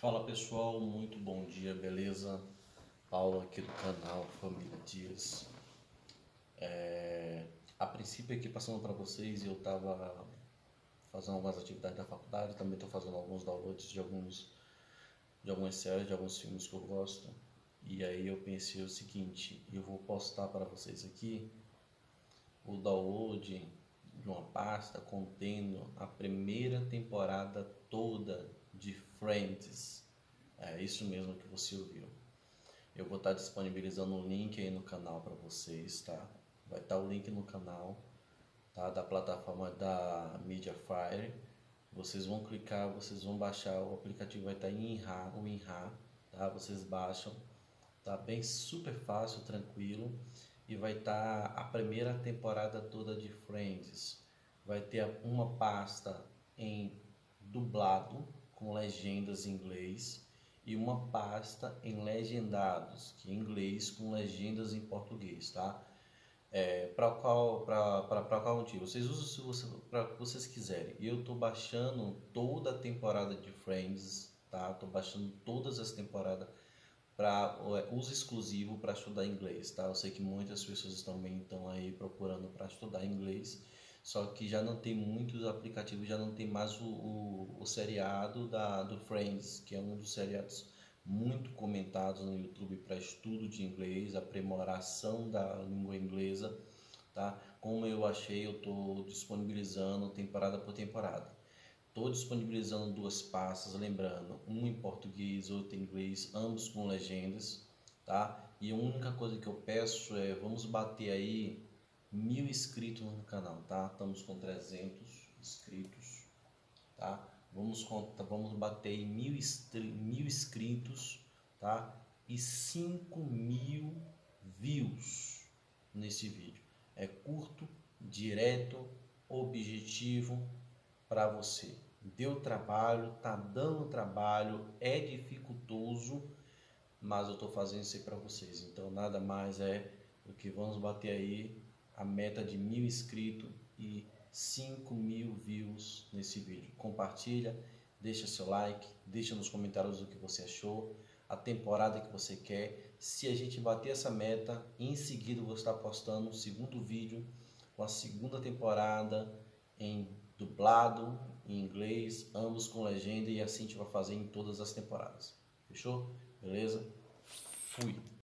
Fala pessoal, muito bom dia, beleza? Paulo aqui do canal Família Dias. É, a princípio aqui passando para vocês, eu estava fazendo algumas atividades da faculdade, também estou fazendo alguns downloads de alguns de algumas séries, de alguns filmes que eu gosto. E aí eu pensei o seguinte, eu vou postar para vocês aqui o download de uma pasta contendo a primeira temporada toda de Friends. É isso mesmo que você ouviu. Eu vou estar disponibilizando um link aí no canal para vocês, tá? Vai estar o link no canal, tá? Da plataforma da Mediafire. Vocês vão clicar, vocês vão baixar, o aplicativo vai estar em INRA, o INRA, tá? Vocês baixam, tá bem super fácil, tranquilo. E vai estar a primeira temporada toda de Friends. Vai ter uma pasta em dublado, com legendas em inglês e uma pasta em legendados, que é inglês com legendas em português, tá? É, para qual para qual motivo? Vocês usam se você, para que vocês quiserem. Eu estou baixando toda a temporada de Friends, tá? Tô baixando todas as temporadas para é, uso exclusivo para estudar inglês, tá? Eu sei que muitas pessoas também estão aí procurando para estudar inglês só que já não tem muitos aplicativos, já não tem mais o, o, o seriado da, do Friends, que é um dos seriados muito comentados no YouTube para estudo de inglês, aprimoração da língua inglesa, tá? Como eu achei, eu estou disponibilizando temporada por temporada. Estou disponibilizando duas pastas, lembrando, um em português, outro em inglês, ambos com legendas, tá? E a única coisa que eu peço é, vamos bater aí mil inscritos no canal, tá? Estamos com 300 inscritos, tá? Vamos, vamos bater em mil, mil inscritos, tá? E 5 mil views nesse vídeo. É curto, direto, objetivo para você. Deu trabalho, tá dando trabalho, é dificultoso, mas eu estou fazendo isso para vocês. Então nada mais é do que vamos bater aí a meta de mil inscritos e 5 mil views nesse vídeo. Compartilha, deixa seu like, deixa nos comentários o que você achou, a temporada que você quer. Se a gente bater essa meta, em seguida vou estar postando um segundo vídeo com a segunda temporada em dublado, em inglês, ambos com legenda e assim a gente vai fazer em todas as temporadas. Fechou? Beleza? Fui!